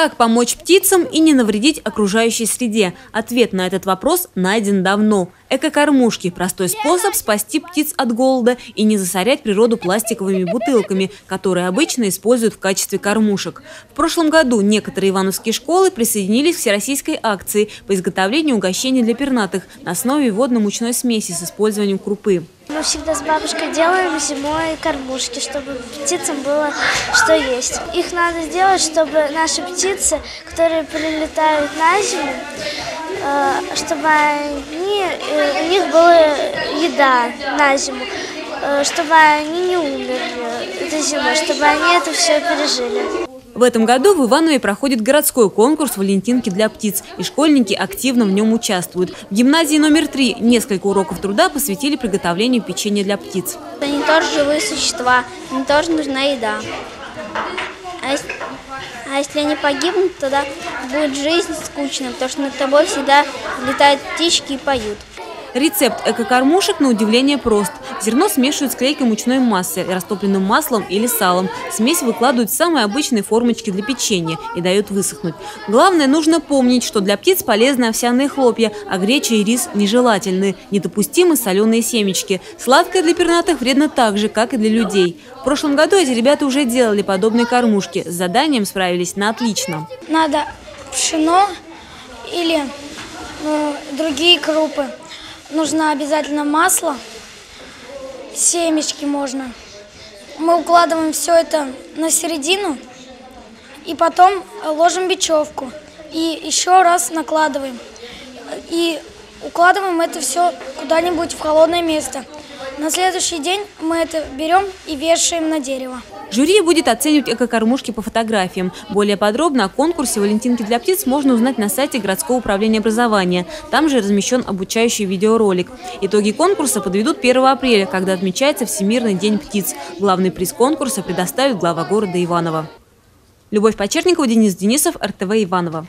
Как помочь птицам и не навредить окружающей среде? Ответ на этот вопрос найден давно. Эко-кормушки – простой способ спасти птиц от голода и не засорять природу пластиковыми бутылками, которые обычно используют в качестве кормушек. В прошлом году некоторые ивановские школы присоединились к всероссийской акции по изготовлению угощений для пернатых на основе водно-мучной смеси с использованием крупы. Мы всегда с бабушкой делаем зимой кормушки, чтобы птицам было что есть. Их надо сделать, чтобы наши птицы, которые прилетают на зиму, э, чтобы они, э, у них была еда на зиму, э, чтобы они не умерли этой зимой, чтобы они это все пережили. В этом году в Иванове проходит городской конкурс «Валентинки для птиц», и школьники активно в нем участвуют. В гимназии номер три несколько уроков труда посвятили приготовлению печенья для птиц. Они тоже живые существа, им тоже нужна еда. А если, а если они погибнут, тогда будет жизнь скучной, потому что над тобой всегда летают птички и поют. Рецепт эко-кормушек на удивление прост. Зерно смешивают с клейкой мучной массой, растопленным маслом или салом. Смесь выкладывают в самые обычные формочки для печенья и дают высохнуть. Главное, нужно помнить, что для птиц полезны овсяные хлопья, а греча и рис нежелательны. Недопустимы соленые семечки. Сладкое для пернатых вредно так же, как и для людей. В прошлом году эти ребята уже делали подобные кормушки. С заданием справились на отлично. Надо пшено или ну, другие крупы нужно обязательно масло, семечки можно. Мы укладываем все это на середину и потом ложим бечевку и еще раз накладываем. И укладываем это все куда-нибудь в холодное место. На следующий день мы это берем и вешаем на дерево. Жюри будет оценивать эко-кормушки по фотографиям. Более подробно о конкурсе «Валентинки для птиц» можно узнать на сайте городского управления образования. Там же размещен обучающий видеоролик. Итоги конкурса подведут 1 апреля, когда отмечается Всемирный день птиц. Главный приз конкурса предоставит глава города Иваново. Любовь Почерникова, Денис Денисов, РТВ Иваново.